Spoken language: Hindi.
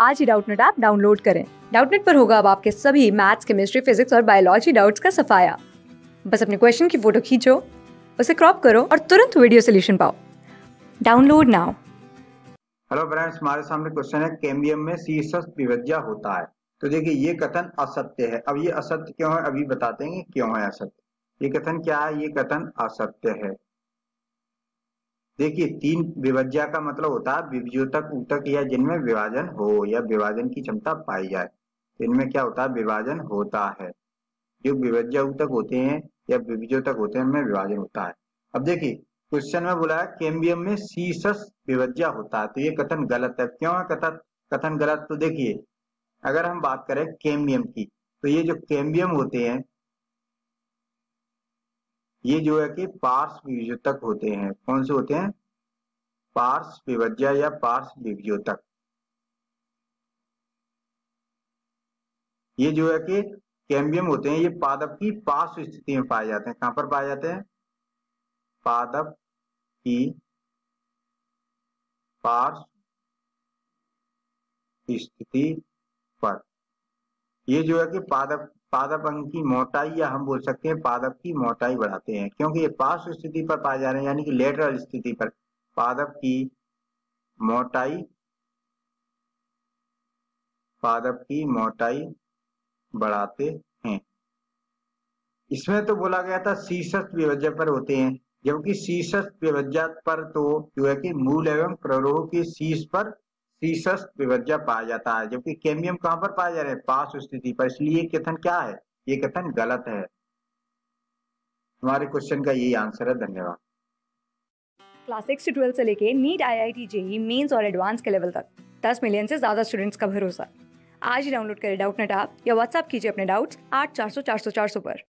आज ही डाउटनेट ऐप डाउनलोड करें। डाउटनेट पर होगा अब आपके सभी मैथ्स, केमिस्ट्री, फिजिक्स और बायोलॉजी डाउट्स का सफाया। बस अपने क्वेश्चन की फ़ोटो खींचो, उसे क्रॉप करो और तुरंत वीडियो सोल्यूशन पाओ। Download now. हेलो फ्रेंड्स, हमारे सामने क्वेश्चन है, कैम्बियम में शीर्षक विभज्या होता है। तो देखिए, ये कथन असत्य है। अब ये असत्य क्यों है? अभी बताते हैं क्यों है असत्य। ये कथन क्या है? ये कथन असत्य है। देखिए, तीन विभज्या का मतलब होता है विभज्योतक, ऊतक या जिनमें विभाजन हो या विभाजन की क्षमता पाई जाए। इनमें क्या होता है? विभाजन होता है। जो विभज्या, ऊतक होते हैं या विभज्योतक होते हैं, उनमें विभाजन होता है। अब देखिए क्वेश्चन में बोला है, केम्बियम में सीसस विभज्या होता है तो ये कथन गलत है। क्यों है कथन कथन गलत? तो देखिए, अगर हम बात करें केम्बियम की तो ये जो केम्बियम होते हैं ये जो है कि पार्श विभज्योतक होते हैं। कौन से होते हैं? पार्श विभज्या या पार्श विभज्योतक ये जो है कि कैम्बियम होते हैं, ये पादप की पार्श्व स्थिति में पाए जाते हैं। कहाँ पर पाए जाते हैं? पादप की पार्श्व स्थिति पर। ये जो है कि पादप पादप अंग की मोटाई, या हम बोल सकते हैं पादप की मोटाई बढ़ाते हैं, क्योंकि ये पार्श्व स्थिति पर पाए जा रहे हैं, यानी कि लेटरल स्थिति पर। पादप की मोटाई, पादप की मोटाई बढ़ाते हैं। इसमें तो बोला गया था शीर्षक विभज्य पर होते हैं, जबकि शीर्षक विभज्या पर तो जो है कि मूल एवं प्ररोह के शीर्ष पर शीर्षक विभज्या पाया जाता है, जबकि केमियम कहाँ पर पाया जा रहा है? पास स्थिति पर। इसलिए कथन क्या है? ये कथन गलत है। हमारे क्वेश्चन का यही आंसर है। धन्यवाद। क्लास सिक्स से ट्वेल्थ से लेके NEET I I T JEE mains और एडवांस के लेवल तक। दस मिलियन से ज़्यादा स्टूडेंट्स का भरोसा। आज ही डाउनलोड करें डाउट नेट आप या व्हाट्सअप कीजिए अपने डाउट्स आठ चार सौ चार सौ चार सौ पर।